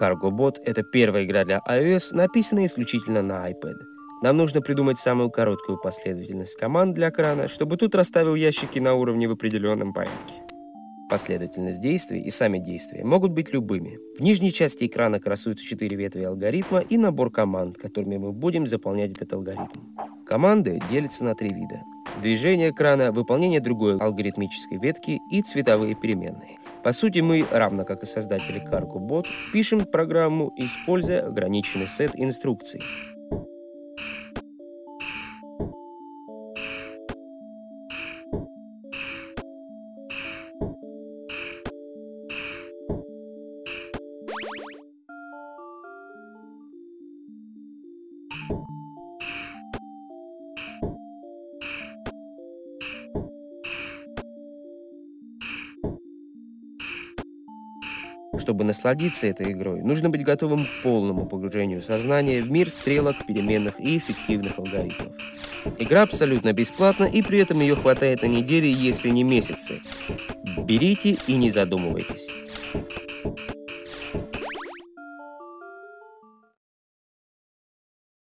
CargoBot – это первая игра для iOS, написанная исключительно на iPad. Нам нужно придумать самую короткую последовательность команд для крана, чтобы тут расставил ящики на уровне в определенном порядке. Последовательность действий и сами действия могут быть любыми. В нижней части экрана красуются четыре ветви алгоритма и набор команд, которыми мы будем заполнять этот алгоритм. Команды делятся на три вида. Движение экрана, выполнение другой алгоритмической ветки и цветовые переменные. По сути, мы, равно как и создатели CargoBot, пишем программу, используя ограниченный сет инструкций. Чтобы насладиться этой игрой, нужно быть готовым к полному погружению сознания в мир стрелок, переменных и эффективных алгоритмов. Игра абсолютно бесплатна, и при этом ее хватает на недели, если не месяцы. Берите и не задумывайтесь.